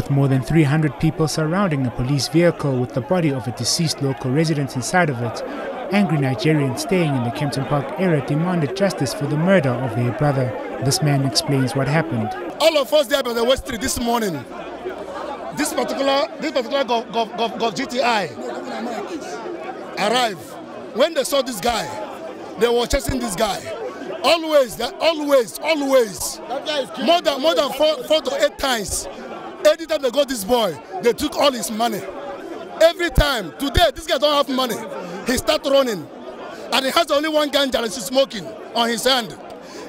With more than 300 people surrounding a police vehicle with the body of a deceased local resident inside of it, angry Nigerians staying in the Kempton Park area demanded justice for the murder of their brother. This man explains what happened. All of us there by the West Street this morning, this particular this particular gov, gov, gov, gov GTI arrived. When they saw this guy, they were chasing this guy. Always, always, always. More than more than four, four to eight times. Every time they got this boy, they took all his money. Every time. Today, this guy don't have money. He start running. And he has only one ganja and he's smoking on his hand.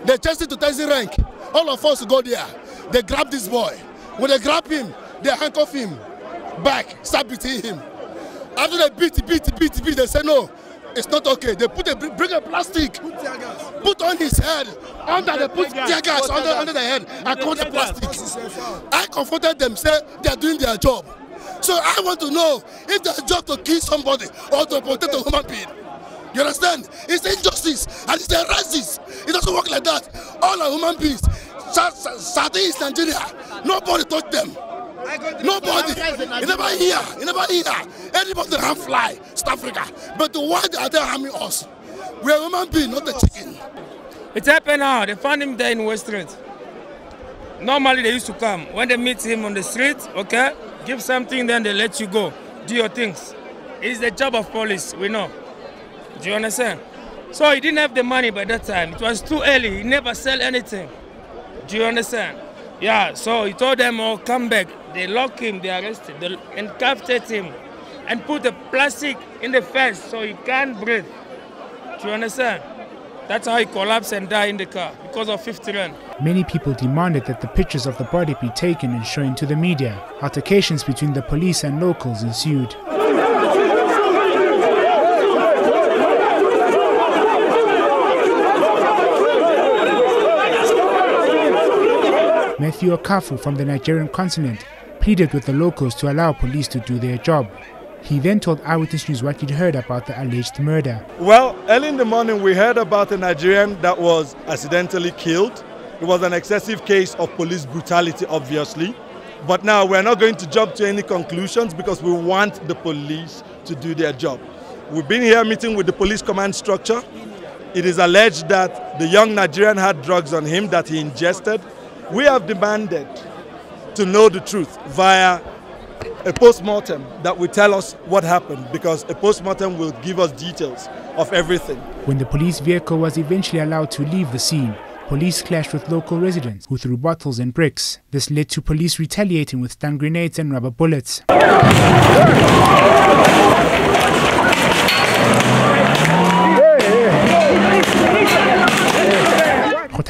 They chase it to Taxi rank. All of us go there. They grab this boy. When they grab him, they handcuff him back, start beating him. After they beat, beat, beat, beat, they say no, it's not okay. They put a bring a plastic, put on his head, under they put tear gas under, under the head, and cut the plastic. I confronted them, say they are doing their job. So I want to know if their job to kill somebody or to protect a human being. You understand? It's injustice and it's a racist. It doesn't work like that. All are human beings. Southeast Nigeria, nobody touch them. Nobody. You never hear. You never hear. Anybody can fly, South Africa. But why are they harming us? We are human beings, not a chicken. It happened now. They found him there in West Street. Normally they used to come. When they meet him on the street, okay, give something, then they let you go. Do your things. It's the job of police, we know. Do you understand? So he didn't have the money by that time. It was too early. He never sell anything. Do you understand? Yeah, so he told them, oh, come back. They locked him, they arrested, they handcuffed him, and put the plastic in the face so he can't breathe. Do you understand? That's how he collapsed and died in the car because of 50 rand. Many people demanded that the pictures of the body be taken and shown to the media. Altercations between the police and locals ensued. Matthew Okafor from the Nigerian continent pleaded with the locals to allow police to do their job. He then told Eyewitness News what he'd heard about the alleged murder. Well, early in the morning, we heard about a Nigerian that was accidentally killed. It was an excessive case of police brutality, obviously. But now we're not going to jump to any conclusions because we want the police to do their job. We've been here meeting with the police command structure. It is alleged that the young Nigerian had drugs on him that he ingested we have demanded to know the truth via a post-mortem that will tell us what happened because a post-mortem will give us details of everything. When the police vehicle was eventually allowed to leave the scene, police clashed with local residents who threw bottles and bricks. This led to police retaliating with stun grenades and rubber bullets.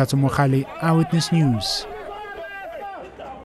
Kgothatso Mogale, Eyewitness News.